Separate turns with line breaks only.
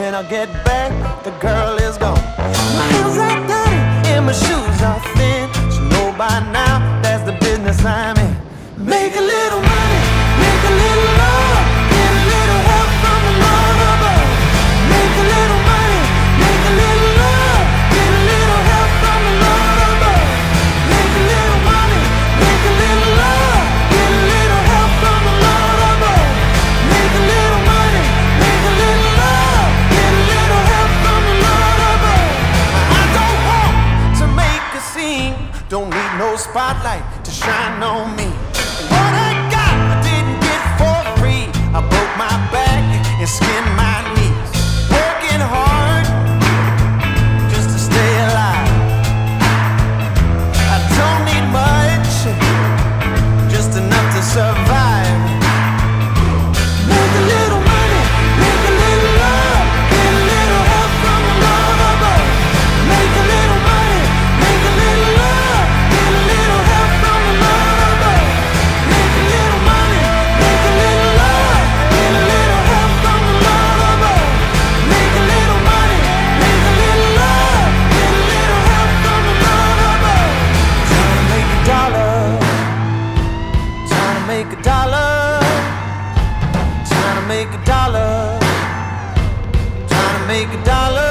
When I get back, the girl is gone. My heels are dirty and my shoes are whole spotlight to shine on me. What I got, I didn't get for free. I broke my back and skinned make a dollar